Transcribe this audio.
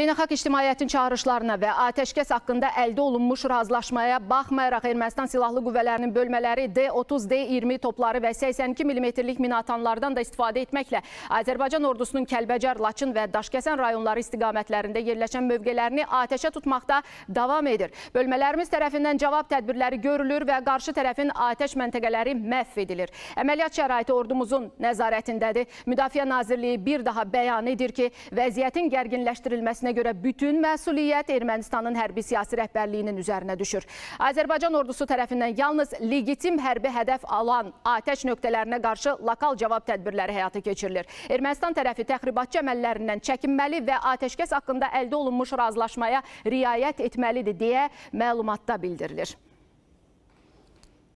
Beynəlxalq ictimaiyyətin çağırışlarına və atəşkəs haqqında əldə olunmuş razılaşmaya baxmayaraq Ermənistan Silahlı Qüvvələrinin bölmələri D-30, D-20 topları və 82 mm-lik minatanlardan da istifadə etməklə Azərbaycan ordusunun Kəlbəcər, Laçın və Daşkəsən rayonları istiqamətlərində yerləşən mövqelərini atəşə tutmaqda davam edir. Bölmələrimiz tərəfindən cavab tədbirləri görülür və qarşı tərəfin atəş məntəqələri məhv edilir. Əməliyyat şəraiti ordumuzun nəzarətindədir. Müdafiə Nazirliyi bir daha bəyan edir ki, vəziyyətin gərginləşdirilməsi edilməsinə görə bütün məsuliyyət Ermənistanın hərbi siyasi rəhbərliyinin üzərinə düşür. Azərbaycan ordusu tərəfindən yalnız legitim hərbi hədəf alan atəş nöqtələrinə qarşı lokal cavab tədbirləri həyata keçirilir. Ermənistan tərəfi təxribatçı əməllərindən çəkinməli və atəşkəs haqqında əldə olunmuş razılaşmaya riayət etməlidir deyə məlumatda bildirilir.